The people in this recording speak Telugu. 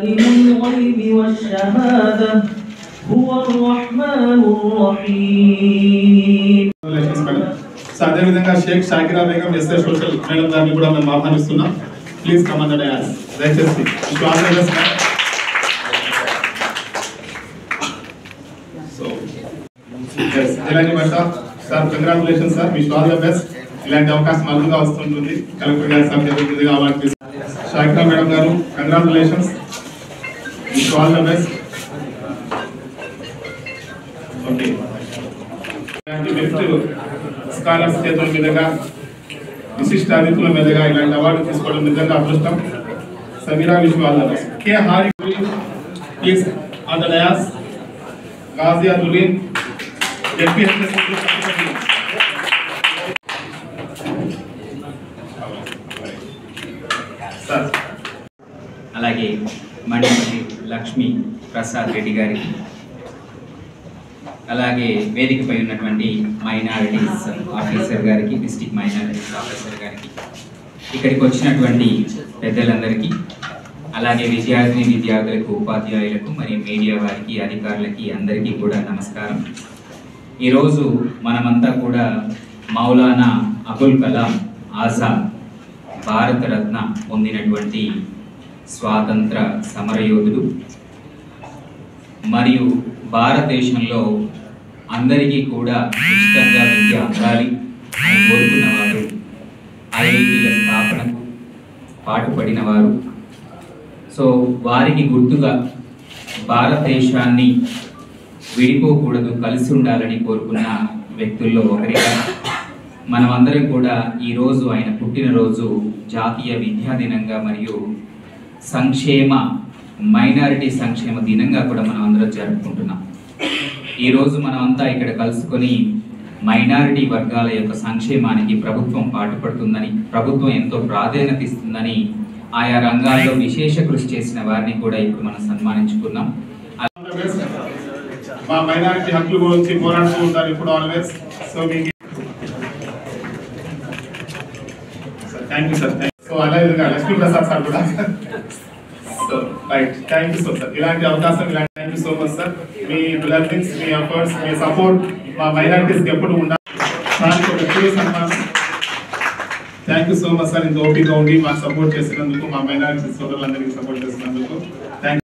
الغيب والشهادة هو الرحمن الرحيم రిలేషన్స్ మేడం సో అదేవిధంగా Sheikh Shakira Begum SA social madam గారిని కూడా మేము ఆహ్వానిస్తున్నాం ప్లీజ్ కమండ్ డయాస్ దయచేసి మీకు all the best so yes ఇలాంటి బట్ట సార్ కంగ్రాచులేషన్ సార్ మీ ఆల్ ద బెస్ట్ ఇలాంటి అవకాశం అరుదుగా వస్తుంటుంది కలెక్టర్ గారి సభ జరుగుతుంది కాబట్టి షాకిరా మేడం గారు కంగ్రాచులేషన్స్ మీకు ఆల్ ద బెస్ట్ ఓకే ఇలాంటి బెస్ట్ స్కాలర్స్ చేతుల మీదుగా విశిష్ట అతిథుల మీదుగా ఇలాంటి అవార్డు తీసుకోవడం నిజంగా అదృష్టం. Sameera wish all the best K Hari please on the dais గాజియా దులీన్ జెడ్పీహెచ్ఎస్ అలాగే మండపల్లి లక్ష్మి ప్రసాద్ రెడ్డి గారికి అలాగే వేదికపై ఉన్నటువంటి మైనారిటీస్ ఆఫీసర్ గారికి డిస్టిక్ మైనారిటీస్ ఆఫీసర్ గారికి ఇక్కడికి వచ్చినటువంటి పెద్దలందరికీ అలాగే విద్యార్థిని విద్యార్థులకు ఉపాధ్యాయులకు మరియు మీడియా వారికి అధికారులకి అందరికీ కూడా నమస్కారం. ఈరోజు మనమంతా కూడా మౌలానా అబుల్ కలాం ఆజాద్ భారతరత్న పొందినటువంటి స్వాతంత్ర సమరయోధుడు. మరియు భారతదేశంలో అందరికీ కూడా ఉచితంగా విద్య అందాలి అని కోరుకున్నవారు ఐఐటీల స్థాపనకు పాటుపడినవారు. సో వారికి గుర్తుగా భారతదేశాన్ని విడిపోకూడదు కలిసి ఉండాలని కోరుకున్న వ్యక్తుల్లో ఒకరిగా మనమందరం కూడా ఈరోజు ఆయన పుట్టినరోజు జాతీయ విద్యా దినంగా మరియు సంక్షేమ మైనారిటీ సంక్షేమ దినంగా కూడా మనం అందరం జరుపుకుంటున్నాం. ఈరోజు మనమంతా ఇక్కడ కలుసుకొని మైనారిటీ వర్గాల యొక్క సంక్షేమానికి ప్రభుత్వం పాటుపడుతుందని ప్రభుత్వం ఎంతో ప్రాధాన్యత ఇస్తుందని ఆయా రంగాల్లో విశేష కృషి చేసిన వారిని కూడా ఇప్పుడు మనం సన్మానించుకున్నాం. మా మైనారిటీ హక్కుల గురించి పోరాడుతూ ఉంటారు ఇప్పుడు ఆల్వేస్ సో మీకు థ్యాంక్ యూ సార్ సో అలా ఎదురుగా లక్ష్మీ ప్రసాద్ సార్ కూడా. So right thank you so sir ఇలాంటి అవకాశం ఇలాంటి thank you so much sir me blessings మీ ఎఫర్ట్స్ మీ సపోర్ట్ మా మైనారిటీస్కి ఎప్పుడు ఉండాలి. దానికి ఒక చిరు సన్మానం. Thank you so much sir ఇంత ఓపిక ఉండి మాకు సపోర్ట్ చేసినందుకు మా మైనారిటీ సోదరులందరికీ సపోర్ట్ చేసినందుకు. థ్యాంక్